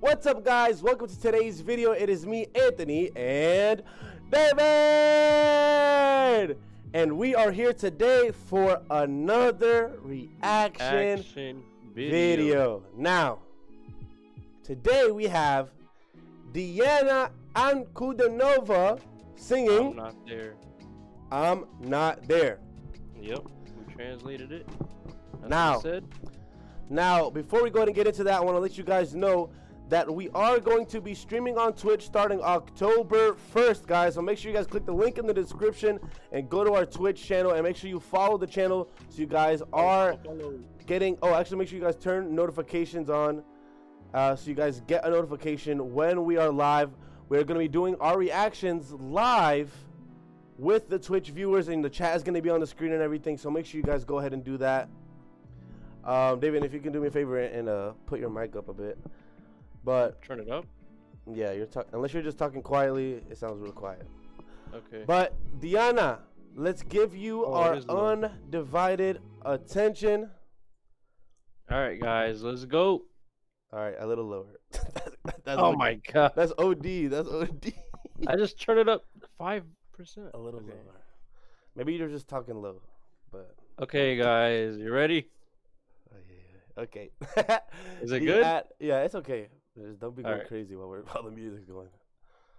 What's up, guys? Welcome to today's video. It is me, Anthony, and David! And we are here today for another reaction Action video. video. Now, today we have Diana Ankudinova singing I'm not there. I'm Not There. Yep, we translated it. That's Now-. Now, before we go ahead and get into that, I want to let you guys know that we are going to be streaming on Twitch starting October 1st, guys. So make sure you guys click the link in the description and go to our Twitch channel and make sure you follow the channel so you guys are getting. Oh, actually, make sure you guys turn notifications on uh, so you guys get a notification when we are live. We're going to be doing our reactions live with the Twitch viewers, and the chat is going to be on the screen and everything. So make sure you guys go ahead and do that. Um, David, if you can do me a favor and uh, put your mic up a bit. But Turn it up. yeah, you're talking. Unless you're just talking quietly, it sounds real quiet. Okay. But Diana, let's give you Oh, our it is low. undivided attention. All right, guys, let's go. All right, a little lower. that's oh my god. That's OD. That's OD. I just turned it up five percent. a little okay. lower. Maybe you're just talking low, but Okay, guys, you ready? oh, yeah, okay. Is it good? ad- yeah, it's okay. Just don't be going Alright. crazy while we're while the music's going.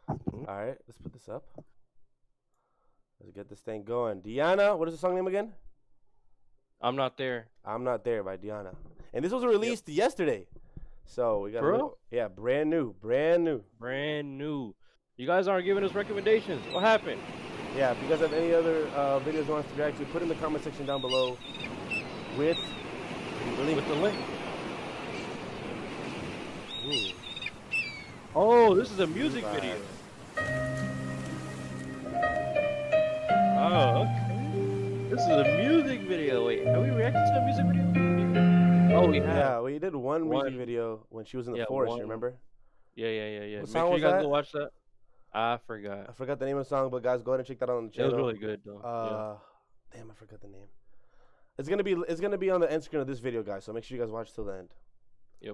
Mhm. All right, let's put this up. Let's get this thing going. Diana, what is the song name again? I'm not there. I'm not there by Diana. And this was released yesterday. So we got a Bro? little- yeah, brand new, brand new. Brand new. You guys aren't giving us recommendations. What happened? Yeah, if you guys have any other uh, videos you want us to react to, put in the comment section down below with the link. With the link. Ooh. Oh, this is a music Right. video. Oh, okay. This is a music video. Wait, have we reacted to a music video? Oh, we have. Yeah, we did one music video when she was in the Yeah, forest, one. you remember? Yeah, yeah, yeah, yeah. What Make song sure was you guys that? go watch that. I forgot. I forgot. forgot the name of the song, but guys, go ahead and check that out on the channel. It channel. was really good though. Uh, damn, I forgot the name. It's gonna be it's gonna be on the end screen of this video, guys. So make sure you guys watch till the end. yeah.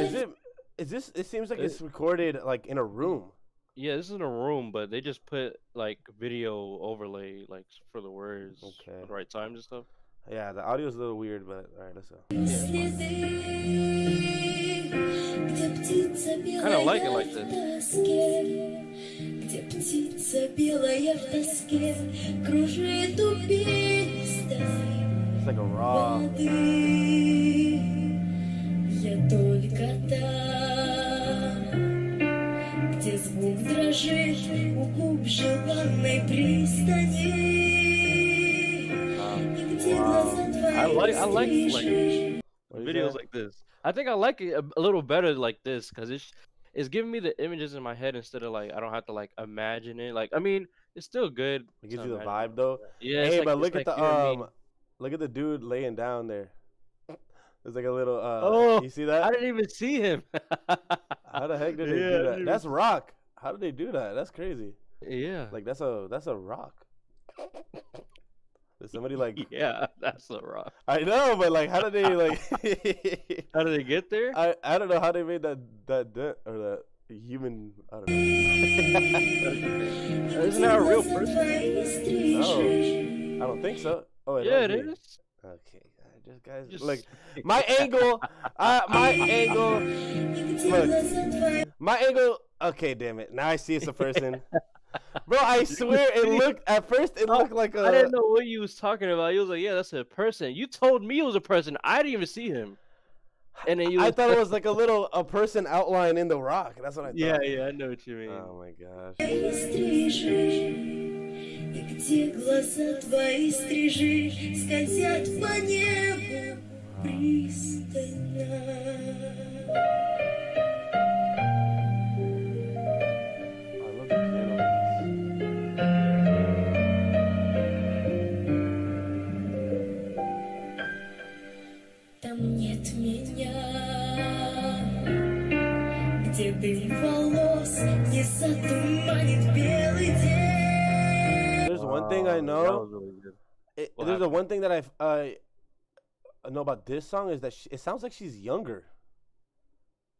Is it? Is this? It seems like it's recorded like in a room. Yeah, this is in a room, but they just put like video overlay like for the words, okay, the right times and stuff. Yeah, the audio is a little weird, but all right, let's go. Yeah. Kind of like it like this like a raw. I like I like like videos like this. I think I like it a, a little better like this because it's it's giving me the images in my head instead of like I don't have to like imagine it. Like I mean, it's still good. It gives you the vibe though. Yeah. Hey, like, but look like, at the um look at the dude laying down there. There's like a little uh. Oh, you see that? I didn't even see him. How the heck did they Yeah, do that? That's rock. How did they do that? That's crazy. yeah. Like that's a that's a rock. Did somebody like? yeah, that's a rock. I know, but like, how did they like? How did they get there? I I don't know how they made that that dent or that human. I don't know. Isn't that a real person? No, I don't think so. Oh, it yeah, might it be. is. Okay, I just guys, Just- like my angle, uh, my angle, look, my angle. Okay, damn it. Now I see it's a person. Bro, I swear it looked at first it looked like a. I didn't know what you was talking about. You was like, yeah, that's a person. You told me it was a person. I didn't even see him. And then you. I was- thought it was like a little a person outline in the rock. That's what I thought. Yeah, yeah, I know what you mean. Oh my gosh. И где глаза твои стрижи скользят по небу, пристально. It, there's the one thing that I've, uh, I know about this song is that she, it sounds like she's younger.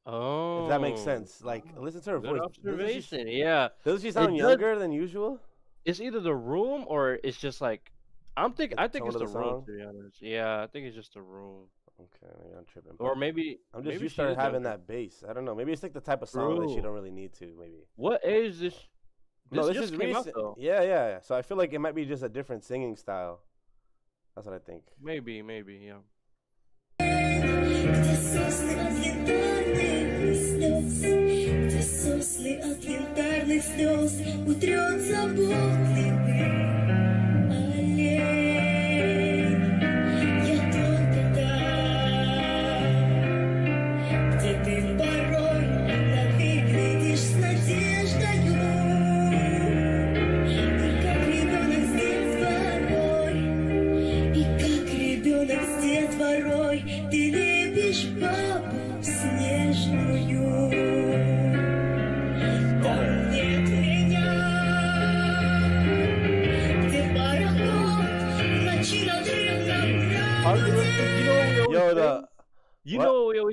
Oh, If that makes sense. Like, listen to her Good voice. Doesn't she, observation. Yeah, doesn't she sound does- younger than usual? it's either the room or it's just like I'm thinking. The I think it's the, the room to be honest. Yeah, I think it's just the room, Okay, maybe I'm tripping. or maybe I'm just maybe used to having that bass. I don't know. Maybe it's like the type of song that she don't really need to. Maybe. What age this? no, this is recent. out. Yeah, yeah, yeah. So I feel like it might be just a different singing style. That's what I think. Maybe, maybe, yeah. Где сосны от янтарных слез, где сосны от янтарных слез утрет заботливый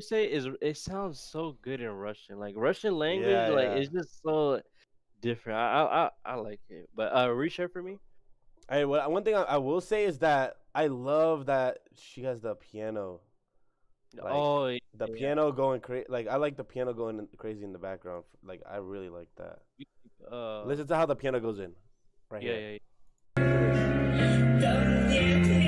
say is it sounds so good in Russian. Like Russian language, yeah, like yeah. it's just so different. I I I like it. But uh, reshare for me. Hey, well, one thing I, I, will say is that I love that she has the piano. Like, oh, yeah. the piano going crazy. Like I like the piano going crazy in the background. Like I really like that. Uh, Listen to how the piano goes in, right yeah, here. yeah. yeah.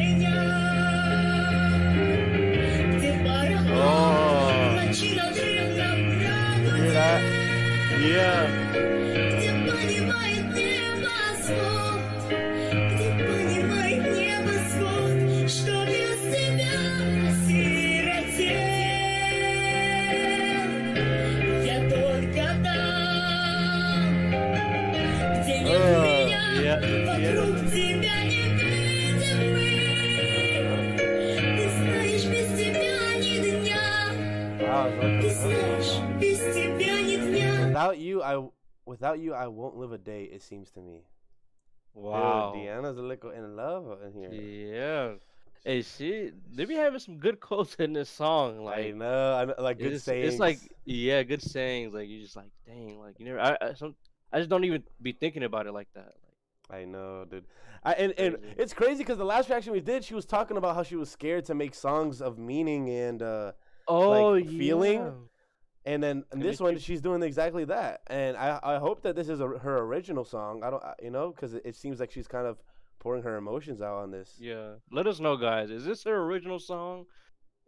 Without you, I without you, I won't live a day. It seems to me. Wow, Dude, Diana's a little in love in here. Yeah. Hey, she they be having some good quotes in this song. Like, I know, I know like good it's, sayings. It's like, yeah, good sayings. Like, you just like, dang, like you never. I, I some I just don't even be thinking about it like that. Like I know, dude. I, and and it's crazy because the last reaction we did, she was talking about how she was scared to make songs of meaning and uh oh feeling? yeah. and then Can this one she's doing exactly that. And I I hope that this is a, her original song. I don't I- you know because it, it seems like she's kind of pouring her emotions out on this. Yeah. Let us know, guys. Is this her original song?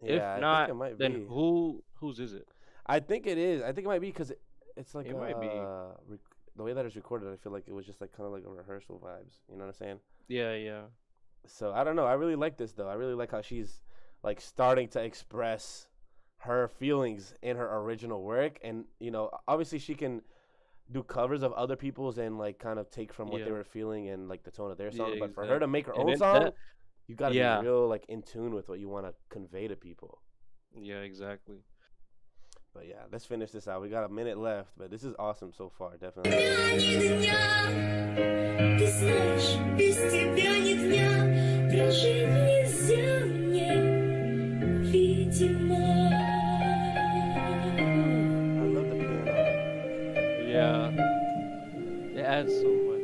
Yeah, if I not, think it might then be. who whose is it? I think it is. I think it might be because it, it's like It might be. uh, rec- the way that it's recorded. I feel like it was just like kind of like a rehearsal vibes. You know what I'm saying? Yeah, yeah. So I don't know. I really like this though. I really like how she's like starting to express her feelings in her original work, and you know, obviously she can do covers of other people's and like kind of take from what they were feeling and like the tone of their Yeah, song. but for her to make her And own song, that- you gotta Yeah. be real like in tune with what you want to convey to people. Yeah, exactly. But yeah, let's finish this out. We got a minute left, but this is awesome so far, definitely. Yeah. It adds so much.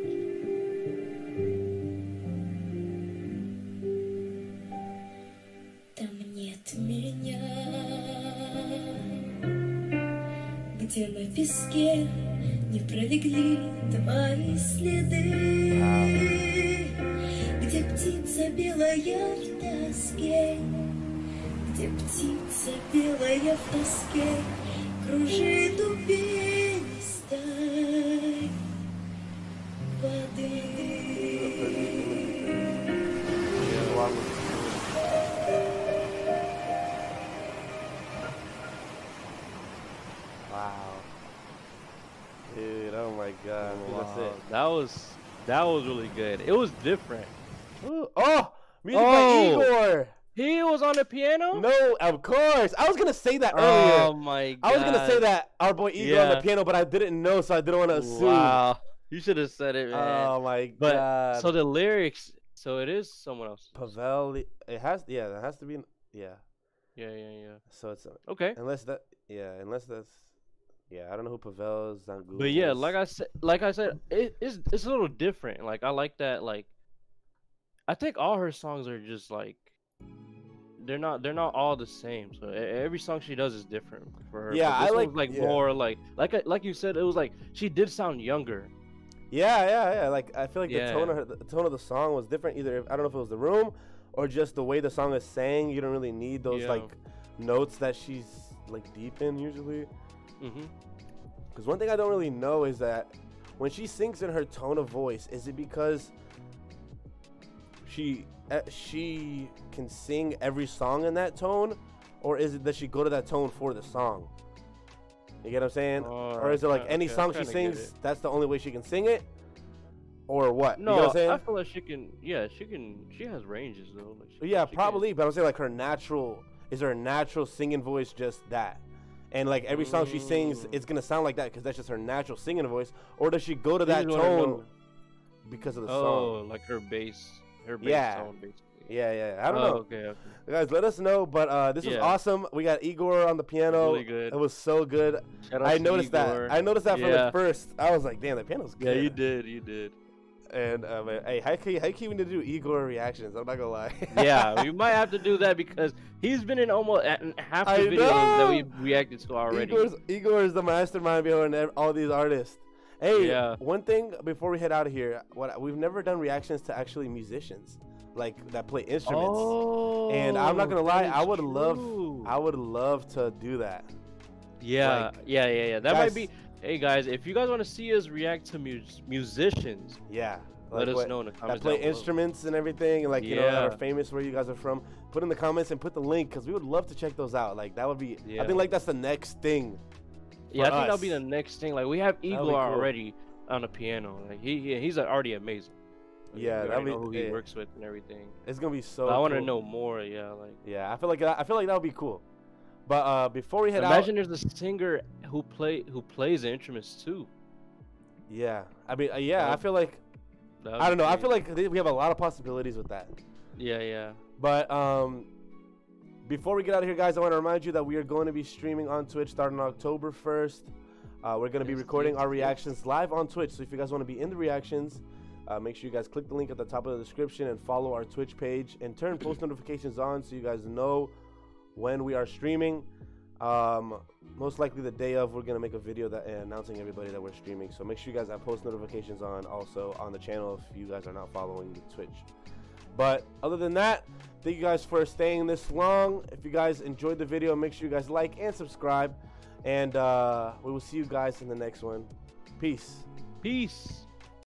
Песке не пролегли твои следы. Где птица белая в тоске Где птица белая в тоске Кружит у пенистой That was that was really good. It was different. Ooh, Oh, music Oh. by Igor. He was on the piano. No, of course. I was gonna say that earlier. Oh my god. I was gonna say that our boy Igor on the piano, but I didn't know, so I didn't want to assume. Wow. You should have said it, man. Oh my but god. so the lyrics. So it is someone else. Pavel, it has, yeah, it has to be, yeah. Yeah, yeah, yeah. So it's Okay. unless that, yeah, unless that's, yeah, I don't know who Pavel is Google. But yeah, like I said, like I said, it, it's it's a little different. Like I like that. Like, I think all her songs are just like, they're not they're not all the same. So every song she does is different for her. Yeah, I like- like yeah. more like like like you said, it was like she did sound younger. Yeah, yeah, yeah. Like I feel like the tone of her, the tone of the song was different. Either I don't know if it was the room or just the way the song is sang. You don't really need those Yeah. like notes that she's like deep in usually. Mm-hmm. Because one thing I don't really know is that when she sings in her tone of voice, is it because she uh, she can sing every song in that tone, or is it that she go to that tone for the song? You get what I'm saying? or is it like Uh, any okay, song she sings, that's the only way she can sing it, or what? you No, know what I'm? I feel like she can. Yeah, she can. She has ranges though. Like she, Yeah, she can- probably, but I'm saying like her natural is her natural singing voice just that, and like every song she sings, it's gonna sound like that because that's just her natural singing voice, or does she go to that tone because of the Oh, song? like her bass, her bass Yeah. tone, basically. Yeah, yeah, I don't Oh, know, Okay, okay. guys. Let us know. But uh, this was awesome. We got Igor on the piano. Really good. It was so good. Shout I noticed Igor. that. I noticed that from the first. I was like, damn, the piano's good. Yeah, good. you did. You did. And uh, hey, how can how can we do Igor reactions? I'm not gonna lie. yeah, we might have to do that because he's been in almost half the I videos that we reacted to already. Igor's Igor is the mastermind behind all these artists. Hey, Yeah. one thing before we head out of here, what we've never done reactions to actually musicians like that play instruments. Oh, and I'm not gonna lie, I would love. I would love to do that. Yeah, like, yeah, yeah, yeah. That guys- might be. Hey guys, if you guys want to see us react to mus- musicians, Yeah. let us what- know in the That comments. play down below. instruments and everything, and like you know that are famous where you guys are from. Put in the comments and put the link because we would love to check those out. Like that would be. I think like that's the next thing. Yeah, I think that'll be the next thing. Like we have Igor cool. already on the piano. Like he, he he's already amazing. Like, Yeah, we that'd already be- know who he yeah. works with and everything. It's gonna be so. But I want to cool. know more. Yeah, like Yeah, I feel like I feel like that would be cool. But uh, before we head imagine out, imagine there's a singer who play who plays the instruments too. yeah, I mean, uh, yeah, I feel like I don't know. I feel like we have a lot of possibilities with that. Yeah, yeah. But um, before we get out of here, guys, I want to remind you that we are going to be streaming on Twitch starting October 1st. Uh, we're going to be recording our reactions live on Twitch. So if you guys want to be in the reactions, uh, make sure you guys click the link at the top of the description and follow our Twitch page and turn post notifications on so you guys know when we are streaming. Um, most likely the day of, we're to make a video that uh, announcing everybody that we're streaming. So make sure you guys have post notifications on also on the channel if you guys are not following Twitch. But other than that, thank you guys for staying this long. If you guys enjoyed the video, make sure you guys like and subscribe. And uh, we will see you guys in the next one. Peace. Peace.